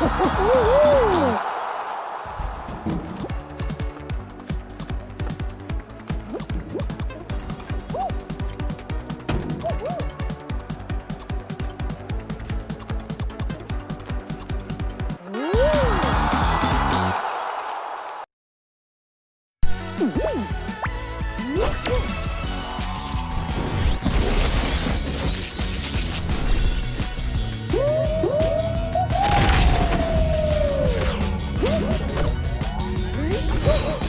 Woo! Whoa.